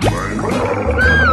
Bye.